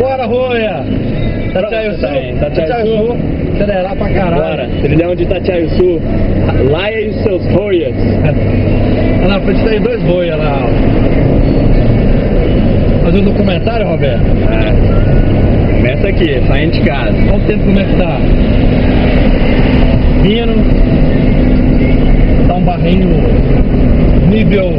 Bora, Roia! Tatiaiuçu, Tatiaiuçu, acelerar pra caralho. Bora, trilhão de Tatiaiuçu. Laia e os seus roias. Lá na frente tem dois Roias lá. ó. Fazer um documentário, Roberto? É. Começa aqui, saindo de casa. Olha o tempo como é que tá. Vindo. Tá um barrinho nível.